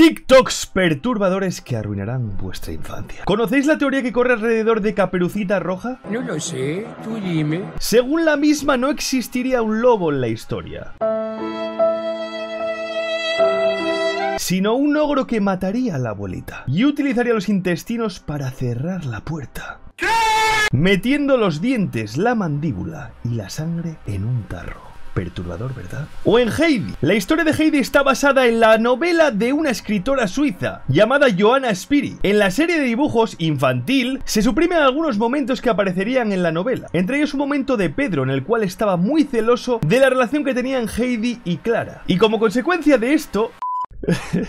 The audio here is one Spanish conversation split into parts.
TikToks perturbadores que arruinarán vuestra infancia. ¿Conocéis la teoría que corre alrededor de Caperucita Roja? No lo sé, tú dime. Según la misma, no existiría un lobo en la historia. Sino un ogro que mataría a la abuelita y utilizaría los intestinos para cerrar la puerta. Metiendo los dientes, la mandíbula y la sangre en un tarro. Perturbador, ¿verdad? O en Heidi. La historia de Heidi está basada en la novela de una escritora suiza llamada Joanna Spiri. En la serie de dibujos infantil se suprimen algunos momentos que aparecerían en la novela. Entre ellos un momento de Pedro en el cual estaba muy celoso de la relación que tenían Heidi y Clara. Y como consecuencia de esto...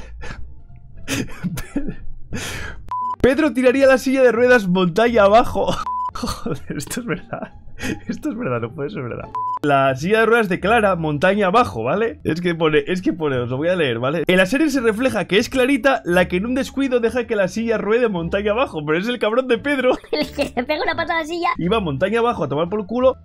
Pedro tiraría la silla de ruedas montaña abajo. Joder, esto es verdad. Esto es verdad, no puede ser verdad. La silla de ruedas de Clara, montaña abajo, ¿vale? Es que pone, es que pone, os lo voy a leer, ¿vale? En la serie se refleja que es Clarita la que en un descuido deja que la silla ruede montaña abajo, pero es el cabrón de Pedro. El que se pega una pata a la silla. Iba montaña abajo a tomar por el culo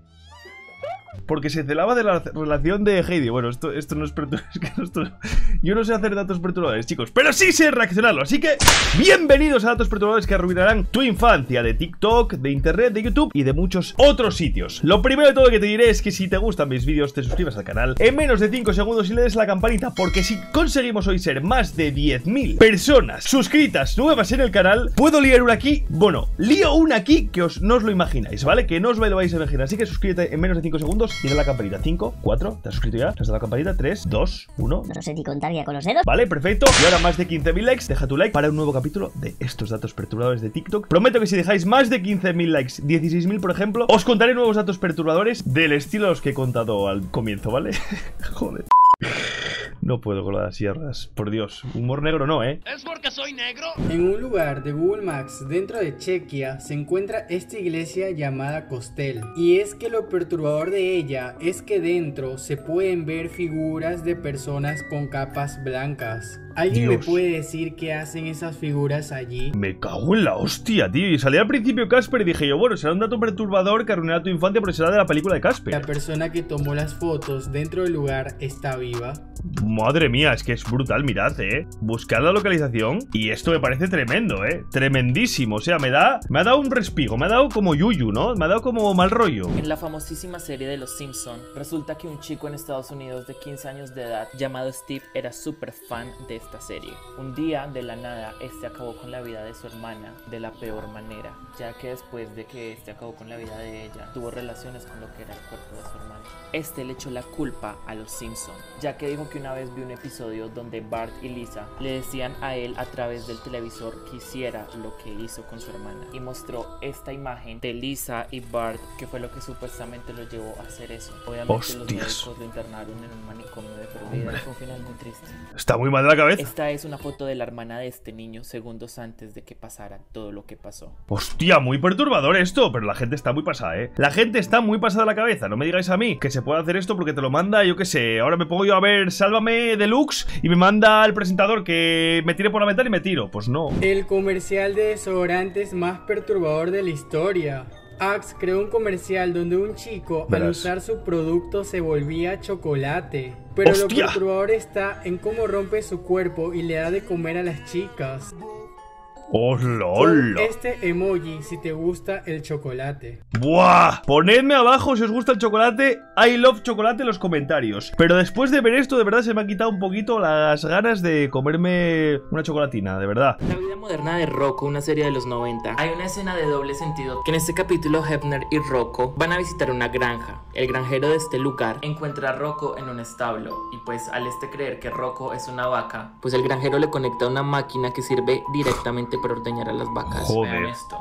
porque se celaba de la relación de Heidi. Bueno, esto, esto no es perturbador. yo no sé hacer datos perturbadores, chicos, pero sí sé reaccionarlo. Así que, bienvenidos a datos perturbadores que arruinarán tu infancia de TikTok, de Internet, de YouTube y de muchos otros sitios. Lo primero de todo que te diré es que si te gustan mis vídeos, te suscribas al canal en menos de 5 segundos y le des la campanita, porque si conseguimos hoy ser más de 10.000 personas suscritas nuevas en el canal, puedo liar una aquí. Bueno, lío una aquí que os, no os lo imagináis, ¿vale? Que no os lo vais a imaginar. Así que suscríbete en menos de 5 segundos y la campanita. 5, 4, ¿te has suscrito ya? ¿Te has dado la campanita? 3, 2, 1. No sé ni contar ya con los dedos. Vale, perfecto. Y ahora más de 15.000 likes. Deja tu like para un nuevo capítulo de estos datos perturbadores de TikTok. Prometo que si dejáis más de 15.000 likes, 16.000 por ejemplo, os contaré nuevos datos perturbadores del estilo los que he contado al comienzo, ¿vale? Joder. No puedo con las sierras, por Dios. Humor negro no, ¿eh? ¿Es porque soy negro? En un lugar de Google Maps dentro de Chequia se encuentra esta iglesia llamada Costel. Y es que lo perturbador de ella es que dentro se pueden ver figuras de personas con capas blancas. ¿Alguien me puede decir qué hacen esas figuras allí? Me cago en la hostia, tío. Y salí al principio Casper y dije yo, bueno, será un dato perturbador que arruinará tu infancia, pero será de la película de Casper. La persona que tomó las fotos dentro del lugar está viva. Madre mía, es que es brutal, mirad, eh. Buscad la localización y esto me parece tremendo, eh. Tremendísimo. O sea, me da. Me ha dado un respigo, me ha dado como yuyu, ¿no? Me ha dado como mal rollo. En la famosísima serie de Los Simpson, resulta que un chico en Estados Unidos de 15 años de edad llamado Steve era súper fan de esta serie. Un día, de la nada, este acabó con la vida de su hermana de la peor manera, ya que después de que este acabó con la vida de ella, tuvo relaciones con lo que era el cuerpo de su hermana. Este le echó la culpa a los Simpson, ya que dijo que una vez vio un episodio donde Bart y Lisa le decían a él a través del televisor que hiciera lo que hizo con su hermana y mostró esta imagen de Lisa y Bart que fue lo que supuestamente lo llevó a hacer eso. Obviamente los médicos lo internaron en un manicomio de por vida. Fue un final muy triste. Está muy mal de la cabeza. Esta es una foto de la hermana de este niño segundos antes de que pasara todo lo que pasó. Hostia, muy perturbador esto, pero la gente está muy pasada, ¿eh? La gente está muy pasada la cabeza. No me digáis a mí que se puede hacer esto porque te lo manda, yo qué sé. Ahora me pongo yo a ver Sálvame Deluxe y me manda el presentador que me tire por la ventana y me tiro. Pues no. El comercial de desodorantes más perturbador de la historia. Axe creó un comercial donde un chico al usar su producto se volvía chocolate. Pero lo perturbador está en cómo rompe su cuerpo y le da de comer a las chicas. ¡Oh, lol! este emoji si te gusta el chocolate. ¡Buah! Ponedme abajo si os gusta el chocolate. I love chocolate en los comentarios. Pero después de ver esto, de verdad se me han quitado un poquito las ganas de comerme una chocolatina, de verdad. La vida moderna de Rocco, una serie de los 90. Hay una escena de doble sentido que en este capítulo Hefner y Rocco van a visitar una granja. El granjero de este lugar encuentra a Rocco en un establo y pues al este creer que Rocco es una vaca, pues el granjero le conecta una máquina que sirve directamente para ordeñar a las vacas. Joder. Vean esto.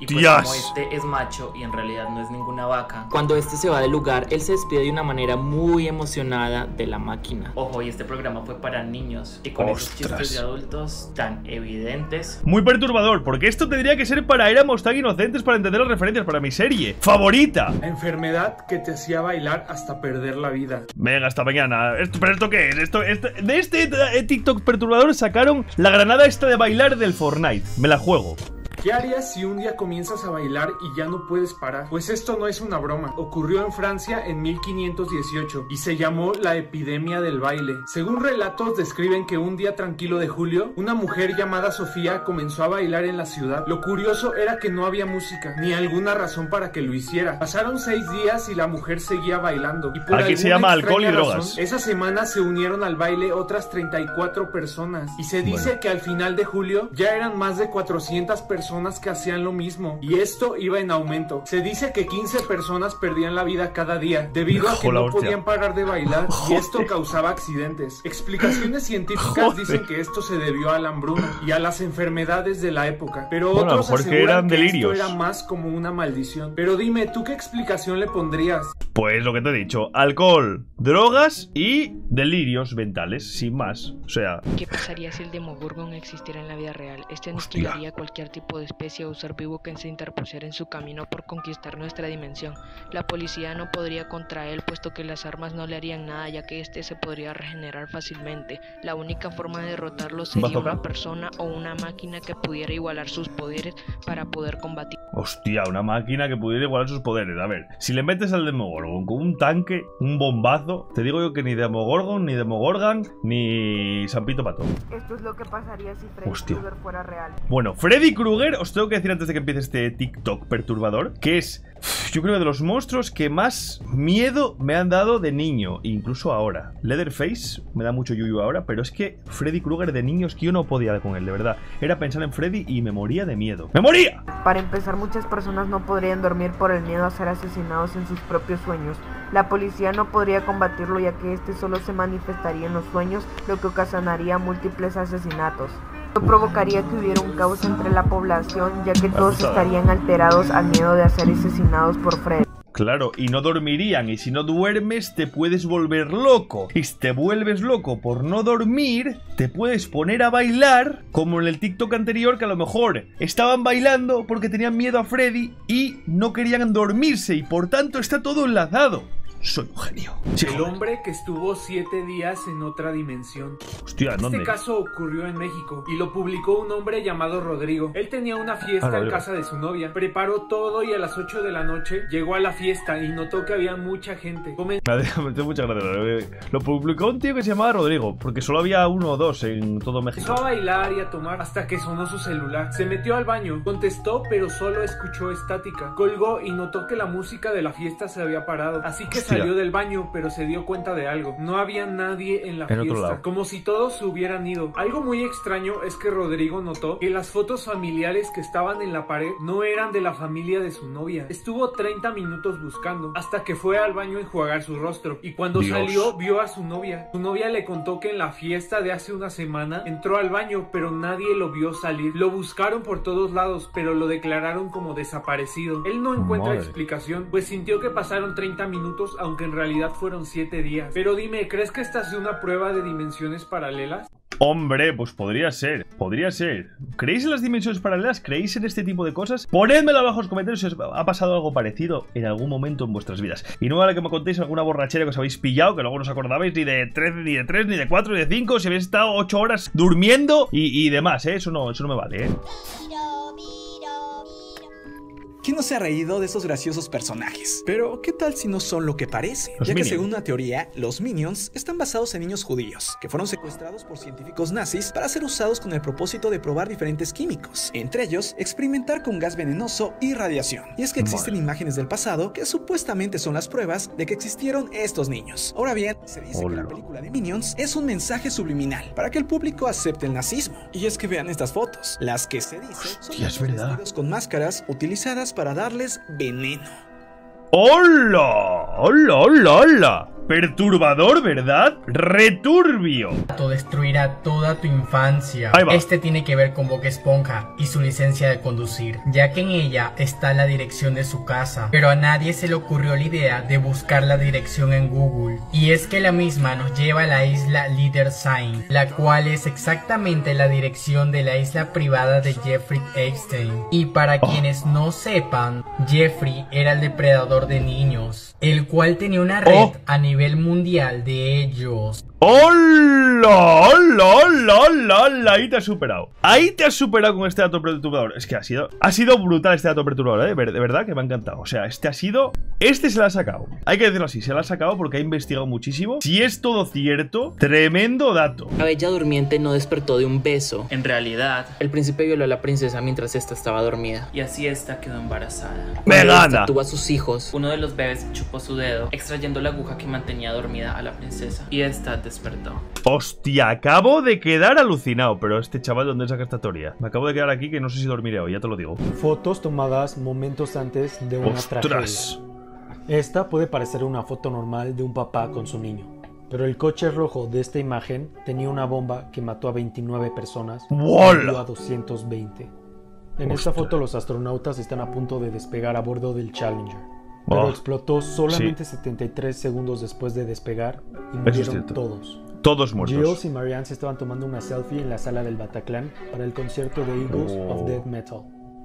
Y pues como ¡Hostias! este es macho y en realidad no es ninguna vaca, cuando este se va del lugar, él se despide de una manera muy emocionada de la máquina. Ojo, y este programa fue para niños y con esos Ostras. chistes de adultos tan evidentes. Muy perturbador, porque esto tendría que ser para éramos tan inocentes para entender las referencias para mi serie favorita. Enfermedad que te hacía bailar hasta perder la vida. Venga, hasta mañana. ¿Esto, ¿Pero esto qué es? Esto, esto- de este eh, TikTok perturbador sacaron la granada esta de bailar del Fortnite. Me la juego. ¿Qué harías si un día comienzas a bailar y ya no puedes parar? Pues esto no es una broma. Ocurrió en Francia en 1518 y se llamó la epidemia del baile. Según relatos describen que un día tranquilo de julio, una mujer llamada Sofía comenzó a bailar en la ciudad. Lo curioso era que no había música ni alguna razón para que lo hiciera. Pasaron seis días y la mujer seguía bailando. Y por Aquí se llama alcohol y drogas. razón, esa semana se unieron al baile otras 34 personas. Y se dice Bueno. que al final de julio ya eran más de 400 personas que hacían lo mismo. Y esto iba en aumento. Se dice que 15 personas perdían la vida cada día debido a que Joder, no podían parar de bailar. Y esto causaba accidentes. Explicaciones científicas Joder. dicen que esto se debió a la hambruna y a las enfermedades de la época. Pero Bueno, otros mejor que aseguran eran que delirios. esto era más como una maldición. Pero dime, ¿tú qué explicación le pondrías? Pues lo que te he dicho, alcohol, drogas y delirios mentales, sin más. O sea, ¿Qué pasaría si el Demogorgon existiera en la vida real? Este aniquilaría cualquier tipo de especie o ser vivo que se interpusiera en su camino por conquistar nuestra dimensión. La policía no podría contra él puesto que las armas no le harían nada ya que este se podría regenerar fácilmente. La única forma de derrotarlo sería una persona o una máquina que pudiera igualar sus poderes para poder combatir. hostia, una máquina que pudiera igualar sus poderes. A ver, si le metes al Demogorgon con un tanque, un bombazo, te digo yo que ni Demogorgon, ni Demogorgon, ni Sampito Pato. Esto es lo que pasaría si Freddy Hostia. Krueger fuera real. Bueno, Freddy Krueger, os tengo que decir antes de que empiece este TikTok perturbador, que es, yo creo, de los monstruos que más miedo me han dado de niño, incluso ahora. Leatherface me da mucho yuyu ahora, pero es que Freddy Krueger de niño es que yo no podía con él, de verdad. Era pensar en Freddy y me moría de miedo. ¡Me moría! Para empezar, muchas personas no podrían dormir por el miedo a ser asesinados en sus propios sueños. La policía no podría combatirlo ya que este solo se manifestaría en los sueños, lo que ocasionaría múltiples asesinatos. Esto provocaría que hubiera un caos entre la población ya que todos estarían alterados al miedo de ser asesinados por Freddy. Claro, y no dormirían, y si no duermes te puedes volver loco. Y si te vuelves loco por no dormir, te puedes poner a bailar, como en el TikTok anterior, que a lo mejor estaban bailando porque tenían miedo a Freddy y no querían dormirse, y por tanto está todo enlazado. Soy un genio. Sí, El joder. hombre que estuvo siete días en otra dimensión. Hostia, ¿en Este dónde? caso ocurrió en México y lo publicó un hombre llamado Rodrigo. Él tenía una Ah, fiesta en casa de su novia, preparó todo y a las 8 de la noche llegó a la fiesta y notó que había mucha gente. Comenzó Me hace- me hace mucha gracia. Lo publicó un tío que se llamaba Rodrigo, porque solo había uno o dos en todo México. a bailar y a tomar hasta que sonó su celular. Se metió al baño, contestó pero solo escuchó estática. Colgó y notó que la música de la fiesta se había parado. Así que. Salió del baño pero se dio cuenta de algo. No había nadie en la En fiesta. Como si todos se hubieran ido. Algo muy extraño es que Rodrigo notó que las fotos familiares que estaban en la pared no eran de la familia de su novia. Estuvo 30 minutos buscando hasta que fue al baño a enjuagar su rostro. Y cuando Dios. salió vio a su novia. Su novia le contó que en la fiesta de hace una semana entró al baño pero nadie lo vio salir. Lo buscaron por todos lados pero lo declararon como desaparecido. Él no encuentra Madre. explicación pues sintió que pasaron 30 minutos aunque en realidad fueron 7 días. Pero dime, ¿crees que esta sea una prueba de dimensiones paralelas? Hombre, pues podría ser, podría ser. ¿Creéis en las dimensiones paralelas? ¿Creéis en este tipo de cosas? Ponedmelo abajo en los comentarios si os ha pasado algo parecido en algún momento en vuestras vidas. Y no vale que me contéis alguna borrachera que os habéis pillado, que luego no os acordabais ni de 3, ni de 3, ni de 4, ni de 5, si habéis estado 8 horas durmiendo y, y demás, ¿eh? Eso no, eso no me vale, ¿eh? ¿Quién no se ha reído de esos graciosos personajes? Pero, ¿qué tal si no son lo que parecen? Los ya que según una teoría, los Minions están basados en niños judíos, que fueron secuestrados por científicos nazis para ser usados con el propósito de probar diferentes químicos, entre ellos, experimentar con gas venenoso y radiación. Y es que existen imágenes del pasado que supuestamente son las pruebas de que existieron estos niños. Ahora bien, se dice que la película de Minions es un mensaje subliminal para que el público acepte el nazismo. Y es que vean estas fotos, las que se dice son Hostia, es verdad. con máscaras utilizadas para darles veneno. ¡Hola! ¡Hola, hola, hola! Perturbador, ¿verdad? Returbio. destruirá toda tu infancia. Ahí va. Este tiene que ver con Bob Esponja y su licencia de conducir, ya que en ella está la dirección de su casa, pero a nadie se le ocurrió la idea de buscar la dirección en Google. Y es que la misma nos lleva a la isla Leader Sign, la cual es exactamente la dirección de la isla privada de Jeffrey Epstein. Y para Oh. quienes no sepan, Jeffrey era el depredador de niños, el cual tenía una red Oh. a nivel mundial de ellos. ¡Hola! ¡Hola! ¡Hola! ¡Hola! ¡Hola! Ahí te has superado. Ahí te has superado con este dato perturbador. Es que ha sido, ha sido brutal este dato perturbador, ¿eh? De verdad que me ha encantado. O sea, este ha sido... Este se lo ha sacado. Hay que decirlo así, se lo ha sacado porque ha investigado muchísimo. Si es todo cierto, tremendo dato. La bella durmiente no despertó de un beso. En realidad, el príncipe violó a la princesa mientras ésta estaba dormida. Y así ésta quedó embarazada. ¡Me Cuando gana! ésta tuvo a sus hijos. Uno de los bebés chupó su dedo, extrayendo la aguja que mantenía dormida a la princesa. Y ésta despertó. Hostia, acabo de quedar alucinado. Pero este chaval, ¿dónde saca esta teoría? Me acabo de quedar aquí que no sé si dormiré hoy, ya te lo digo. Fotos tomadas momentos antes de una ¡Ostras! tragedia. Esta puede parecer una foto normal de un papá con su niño. Pero el coche rojo de esta imagen tenía una bomba que mató a 29 personas y hirió a 220. En esta foto los astronautas están a punto de despegar a bordo del Challenger. Pero Oh. explotó solamente 73 segundos después de despegar y murieron todos. Todos muertos. Jules y Marianne se estaban tomando una selfie en la sala del Bataclan para el concierto de Eagles Oh. of Death Metal.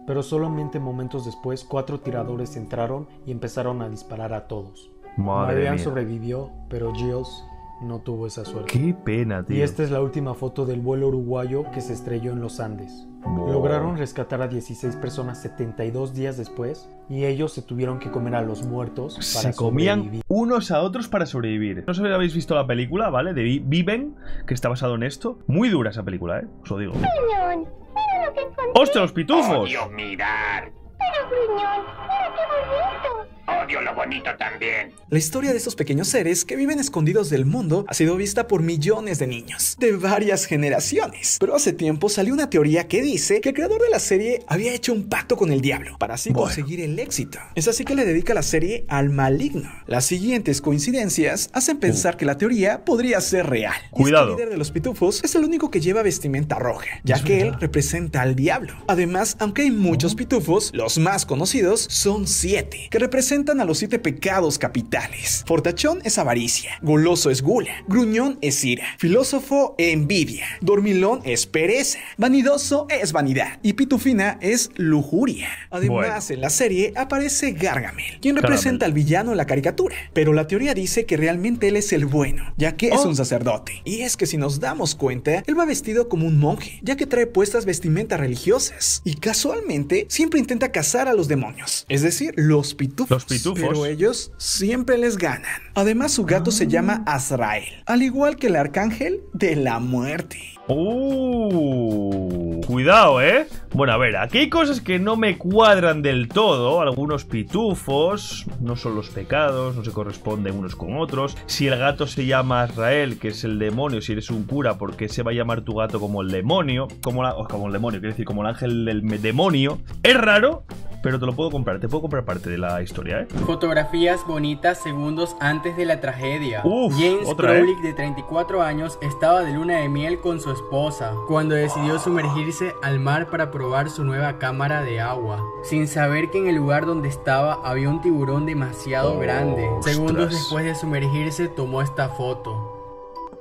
Pero solamente momentos después, cuatro tiradores entraron y empezaron a disparar a todos. Madre Marianne mía. sobrevivió, pero Jules no tuvo esa suerte. Qué pena, tío. Y esta es la última foto del vuelo uruguayo que se estrelló en los Andes. Wow. Lograron rescatar a 16 personas 72 días después y ellos se tuvieron que comer a los muertos para Se comían sobrevivir. unos a otros para sobrevivir. No sé si habéis visto la película, ¿vale? De Vi- Viven, que está basado en esto. Muy dura esa película, ¿eh? Os lo digo. Gruñón, mira lo que encontré. ¡Hostia, los pitufos! Odio mirar. Pero Gruñón, mira qué bonito. Odio lo bonito también. La historia de estos pequeños seres que viven escondidos del mundo ha sido vista por millones de niños, de varias generaciones. Pero hace tiempo salió una teoría que dice que el creador de la serie había hecho un pacto con el diablo para así Bueno. conseguir el éxito. Es así que le dedica la serie al maligno. Las siguientes coincidencias hacen pensar que la teoría podría ser real. Cuidado. el líder de los pitufos es el único que lleva vestimenta roja, ya que él representa al diablo. Además, aunque hay muchos pitufos, los más conocidos son siete, que representan a los siete pecados capitales. Fortachón es avaricia, goloso es gula, gruñón es ira, filósofo envidia, dormilón es pereza, vanidoso es vanidad y pitufina es lujuria. Además, en la serie aparece Gargamel, quien representa al villano en la caricatura. Pero la teoría dice que realmente él es el bueno, ya que es Oh. un sacerdote. Y es que si nos damos cuenta, él va vestido como un monje, ya que trae puestas vestimentas religiosas. Y casualmente siempre intenta cazar a los demonios, es decir, los pitufos. Los pitufos. Pero ellos siempre les ganan. Además, su gato se llama Azrael, al igual que el arcángel de la muerte. Uh, cuidado, ¿eh? Bueno, a ver, aquí hay cosas que no me cuadran del todo. Algunos pitufos, no son los pecados, no se corresponden unos con otros. Si el gato se llama Israel, que es el demonio, si eres un cura, ¿por qué se va a llamar tu gato como el demonio? Como, la- como el demonio, quiero decir, como el ángel del demonio. Es raro, pero te lo puedo comprar, te puedo comprar parte de la historia, ¿eh? Fotografías bonitas segundos antes de la tragedia. Uf, James otra, ¿eh? Crowley, de 34 años, estaba de luna de miel con su esposa cuando decidió sumergirse al mar para probar su nueva cámara de agua, sin saber que en el lugar donde estaba había un tiburón demasiado Oh, grande. Segundos ostras. después de sumergirse, tomó esta foto.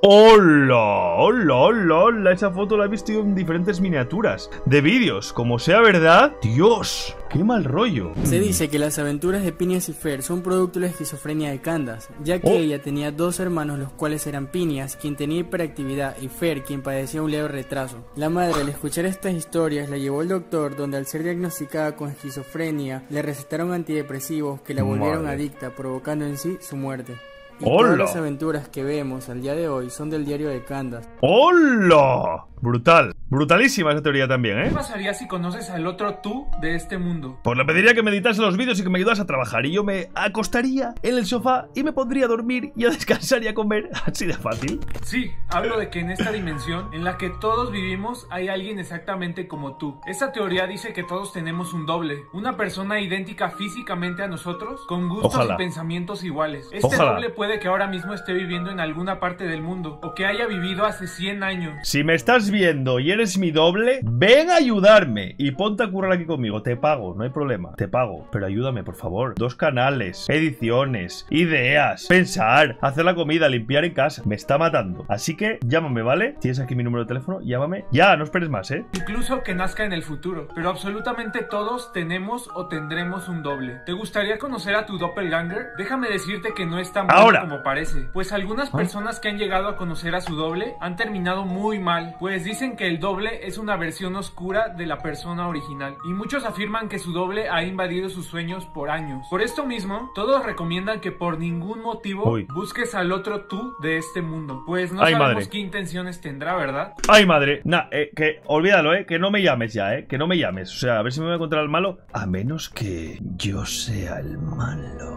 ¡Hola! ¡Hola! ¡Hola! ¡Hola! Esa foto la he visto en diferentes miniaturas de vídeos. Como sea verdad, ¡Dios! ¡Qué mal rollo! Se dice que las aventuras de Phineas y Fer son producto de la esquizofrenia de Candace, ya que Oh. ella tenía dos hermanos los cuales eran Phineas, quien tenía hiperactividad, y Fer, quien padecía un leve retraso. La madre, al escuchar estas historias, la llevó al doctor, donde al ser diagnosticada con esquizofrenia, le recetaron antidepresivos que la volvieron Madre. adicta, provocando en sí su muerte. Y ¡Hola! todas las aventuras que vemos al día de hoy son del diario de Candace. ¡Hola! Brutal. Brutalísima esa teoría también, ¿Qué ¿eh? pasaría si conoces al otro tú de este mundo? Pues le pediría que me editase los vídeos y que me ayudase a trabajar. Y yo me acostaría en el sofá y me pondría a dormir y a descansar y a comer. Así de fácil. Sí, hablo de que en esta dimensión en la que todos vivimos hay alguien exactamente como tú. Esta teoría dice que todos tenemos un doble, una persona idéntica físicamente a nosotros, con gustos Ojalá. y pensamientos iguales. Este Ojalá. doble puede que ahora mismo esté viviendo en alguna parte del mundo o que haya vivido hace 100 años. Si me estás viendo y ¿Quieres mi doble? Ven a ayudarme y ponte a currar aquí conmigo. Te pago, no hay problema. Te pago, pero ayúdame, por favor. Dos canales, ediciones, ideas, pensar, hacer la comida, limpiar en casa. Me está matando. Así que llámame, ¿vale? Tienes aquí mi número de teléfono, llámame. Ya, no esperes más, ¿eh? Incluso que nazca en el futuro. Pero absolutamente todos tenemos o tendremos un doble. ¿Te gustaría conocer a tu doppelganger? Déjame decirte que no es tan bueno Ahora. como parece. Pues algunas personas que han llegado a conocer a su doble han terminado muy mal. Pues dicen que el doble es una versión oscura de la persona original. Y muchos afirman que su doble ha invadido sus sueños por años. Por esto mismo, todos recomiendan que por ningún motivo Uy. busques al otro tú de este mundo. Pues no Ay, sabemos madre. qué intenciones tendrá, ¿verdad? Ay, madre. Nah, eh, que olvídalo, eh. Que no me llames ya, eh. Que no me llames. O sea, a ver si me voy a encontrar al malo. A menos que yo sea el malo.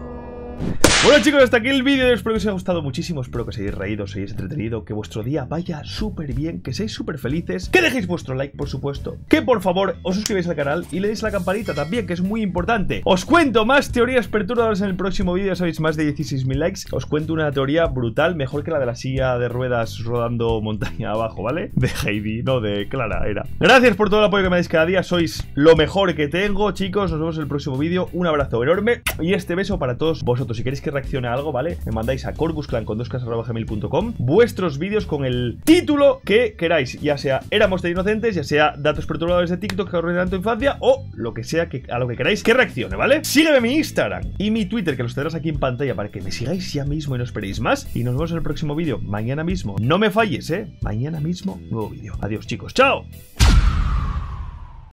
Bueno chicos, hasta aquí el vídeo, espero que os haya gustado muchísimo, espero que os hayáis reído, os hayáis entretenido, que vuestro día vaya súper bien, que seáis súper felices, que dejéis vuestro like por supuesto, que por favor os suscribáis al canal y le deis la campanita también, que es muy importante. Os cuento más teorías perturbadoras en el próximo vídeo, ya sabéis, más de 16.000 likes, os cuento una teoría brutal, mejor que la de la silla de ruedas rodando montaña abajo, ¿vale? De Heidi, no de Clara, era. Gracias por todo el apoyo que me dais cada día, sois lo mejor que tengo, chicos, nos vemos en el próximo vídeo, un abrazo enorme y este beso para todos vosotros. Si queréis que reaccione a algo, ¿vale? Me mandáis a corvusclan con dos gmail.com vuestros vídeos con el título que queráis, ya sea Éramos de Inocentes, ya sea Datos Perturbadores de TikTok que arruinan tu infancia o lo que sea que, a lo que queráis que reaccione, ¿vale? Sígueme mi Instagram y mi Twitter, que los tendrás aquí en pantalla para que me sigáis ya mismo y no esperéis más. Y nos vemos en el próximo vídeo, mañana mismo. No me falles, ¿eh? Mañana mismo, nuevo vídeo. Adiós, chicos. ¡Chao!